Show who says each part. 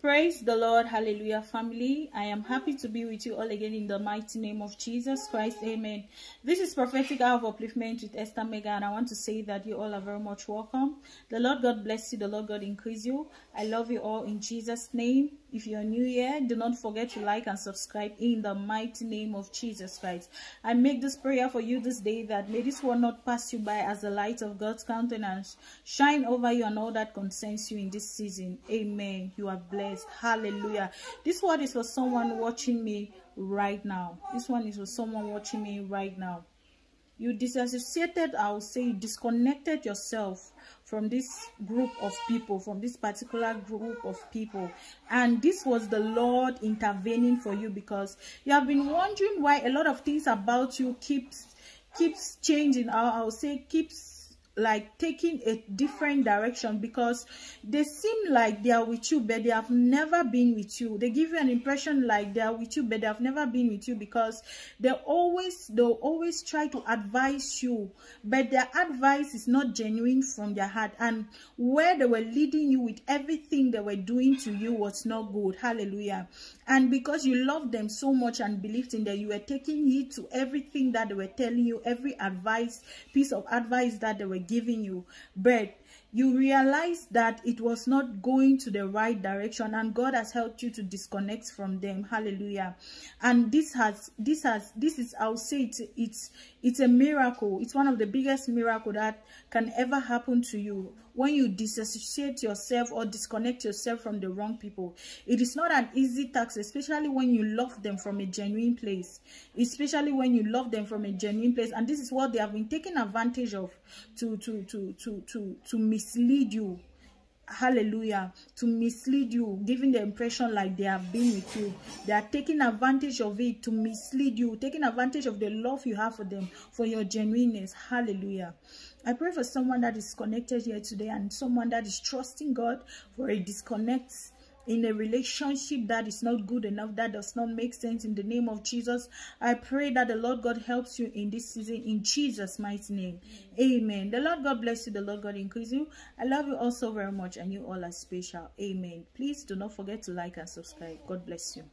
Speaker 1: Praise the Lord, hallelujah, family. I am happy to be with you all again in the mighty name of Jesus Christ, amen. This is Prophetic Hour of Upliftment with Esther Mega, and I want to say that you all are very much welcome. The Lord God bless you, the Lord God increase you. I love you all in Jesus' name. If you're new here, do not forget to like and subscribe in the mighty name of Jesus Christ. I make this prayer for you this day that may this word not pass you by as the light of God's countenance shine over you and all that concerns you in this season. Amen. You are blessed. Hallelujah. This word is for someone watching me right now. This one is for someone watching me right now. You disassociated, I will say, disconnected yourself from this group of people, from this particular group of people. And this was the Lord intervening for you because you have been wondering why a lot of things about you keeps keeps changing. I will say keeps like taking a different direction because they seem like they are with you but they have never been with you. They give you an impression like they are with you but they have never been with you because they always they'll always try to advise you but their advice is not genuine from their heart. And where they were leading you with everything they were doing to you was not good. Hallelujah. And because you loved them so much and believed in them you were taking heed to everything that they were telling you every advice piece of advice that they were giving you but you realize that it was not going to the right direction and god has helped you to disconnect from them. Hallelujah. And this has this has this is i'll say it's it's it's a miracle. It's one of the biggest miracle that can ever happen to you. When you disassociate yourself or disconnect yourself from the wrong people it is not an easy task especially when you love them from a genuine place. Especially when you love them from a genuine place. And this is what they have been taking advantage of to to to to to to mislead you. Hallelujah. To mislead you giving the impression like they have been with you. They are taking advantage of it to mislead you taking advantage of the love you have for them for your genuineness. Hallelujah. I pray for someone that is connected here today and someone that is trusting god for a disconnect in a relationship that is not good enough, that does not make sense in the name of Jesus. I pray that the Lord God helps you in this season in Jesus' mighty name. Amen. The Lord God bless you. The Lord God increase you. I love you all so very much and you all are special. Amen. Please do not forget to like and subscribe. God bless you.